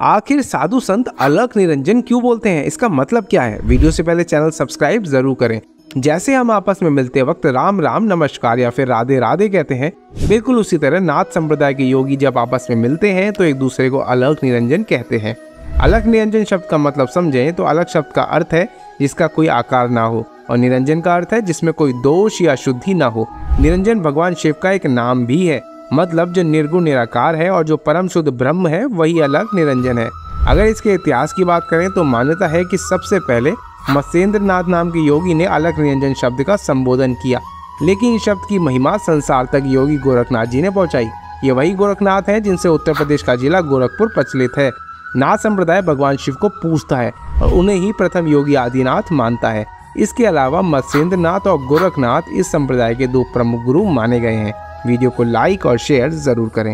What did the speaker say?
आखिर साधु संत अलग निरंजन क्यों बोलते हैं? इसका मतलब क्या है? वीडियो से पहले चैनल सब्सक्राइब ज़रूर करें। जैसे हम आपस में मिलते वक्त राम राम नमस्कार या फिर राधे राधे कहते हैं, बिल्कुल उसी तरह नाथ संप्रदाय के योगी जब आपस में मिलते हैं तो एक दूसरे को अलग निरंजन कहते हैं। अलग निरंजन शब्द का मतलब समझें तो अलग शब्द का अर्थ है जिसका कोई आकार ना हो, और निरंजन का अर्थ है जिसमें कोई दोष या शुद्धि ना हो। निरंजन भगवान शिव का एक नाम भी है। मतलब जो निर्गुण निराकार है और जो परम शुद्ध ब्रह्म है, वही अलग निरंजन है। अगर इसके इतिहास की बात करें तो मान्यता है कि सबसे पहले मत्स्येंद्र नाम के योगी ने अलग निरंजन शब्द का संबोधन किया। लेकिन इस शब्द की महिमा संसार तक योगी गोरखनाथ जी ने पहुंचाई। ये वही गोरखनाथ है जिनसे उत्तर प्रदेश का जिला गोरखपुर प्रचलित है। नाथ संप्रदाय भगवान शिव को पूजता है और उन्हें ही प्रथम योगी आदिनाथ मानता है। इसके अलावा मत्स्येंद्र नाथ और गोरखनाथ इस संप्रदाय के दो प्रमुख गुरु माने गए हैं। वीडियो को लाइक और शेयर ज़रूर करें।